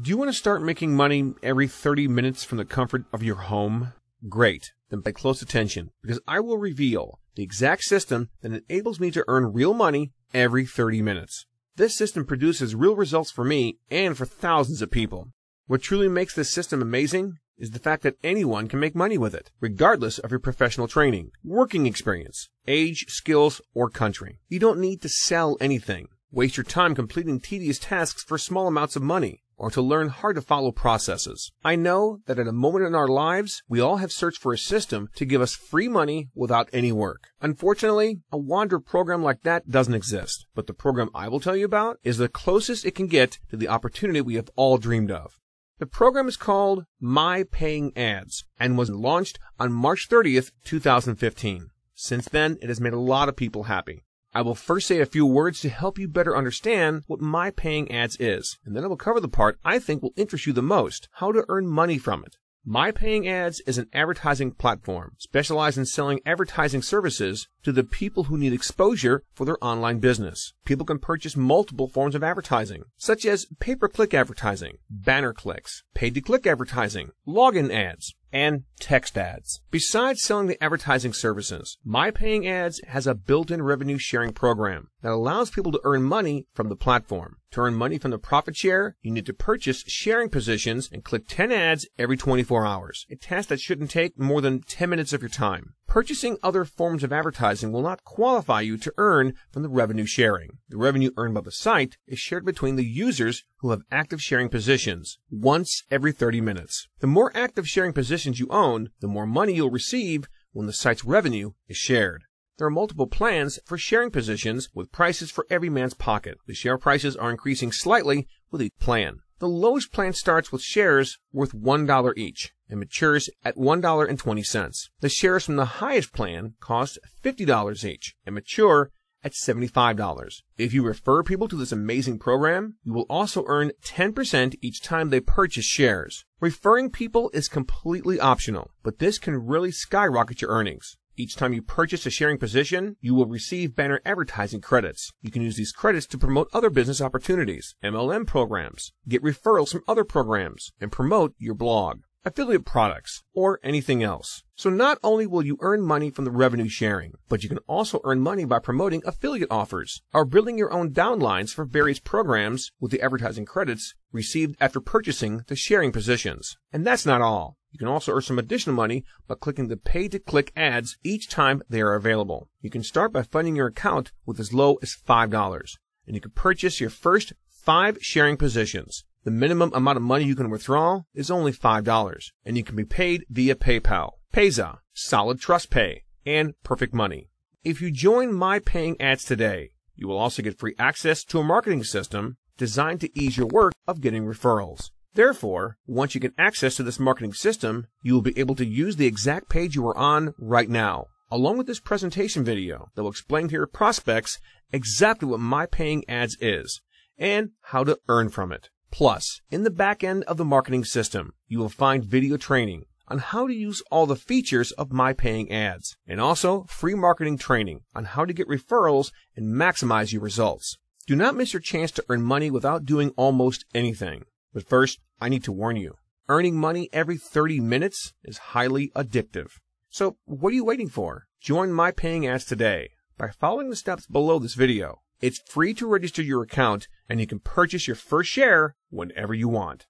Do you want to start making money every 30 minutes from the comfort of your home? Great. Then pay close attention because I will reveal the exact system that enables me to earn real money every 30 minutes. This system produces real results for me and for thousands of people. What truly makes this system amazing is the fact that anyone can make money with it, regardless of your professional training, working experience, age, skills, or country. You don't need to sell anything, waste your time completing tedious tasks for small amounts of money or to learn hard to follow processes. I know that at a moment in our lives, we all have searched for a system to give us free money without any work. Unfortunately, a Wander program like that doesn't exist. But the program I will tell you about is the closest it can get to the opportunity we have all dreamed of. The program is called My Paying Ads and was launched on March 30th, 2015. Since then, it has made a lot of people happy. I will first say a few words to help you better understand what my paying ads is, and then I will cover the part I think will interest you the most, how to earn money from it. My Paying Ads is an advertising platform specialized in selling advertising services to the people who need exposure for their online business. People can purchase multiple forms of advertising, such as pay-per-click advertising, banner clicks, paid-to-click advertising, login ads, and text ads. Besides selling the advertising services, My Paying Ads has a built-in revenue sharing program that allows people to earn money from the platform. To earn money from the profit share, you need to purchase sharing positions and click 10 ads every 24 hours, a task that shouldn't take more than 10 minutes of your time. Purchasing other forms of advertising will not qualify you to earn from the revenue sharing. The revenue earned by the site is shared between the users who have active sharing positions once every 30 minutes. The more active sharing positions you own, the more money you'll receive when the site's revenue is shared. There are multiple plans for sharing positions with prices for every man's pocket. The share prices are increasing slightly with each plan. The lowest plan starts with shares worth $1 each and matures at $1.20. The shares from the highest plan cost $50 each and mature at $75. If you refer people to this amazing program, you will also earn 10% each time they purchase shares. Referring people is completely optional, but this can really skyrocket your earnings. Each time you purchase a sharing position, you will receive banner advertising credits. You can use these credits to promote other business opportunities, MLM programs, get referrals from other programs, and promote your blog affiliate products, or anything else. So not only will you earn money from the revenue sharing, but you can also earn money by promoting affiliate offers or building your own downlines for various programs with the advertising credits received after purchasing the sharing positions. And that's not all. You can also earn some additional money by clicking the pay to click ads each time they are available. You can start by funding your account with as low as $5 and you can purchase your first five sharing positions. The minimum amount of money you can withdraw is only $5, and you can be paid via PayPal, Payza, Solid Trust Pay, and Perfect Money. If you join my paying ads today, you will also get free access to a marketing system designed to ease your work of getting referrals. Therefore, once you get access to this marketing system, you will be able to use the exact page you are on right now, along with this presentation video that will explain to your prospects exactly what my paying ads is and how to earn from it. Plus, in the back end of the marketing system, you will find video training on how to use all the features of My Paying Ads, and also free marketing training on how to get referrals and maximize your results. Do not miss your chance to earn money without doing almost anything. But first, I need to warn you. Earning money every 30 minutes is highly addictive. So, what are you waiting for? Join My Paying Ads today by following the steps below this video. It's free to register your account and you can purchase your first share whenever you want.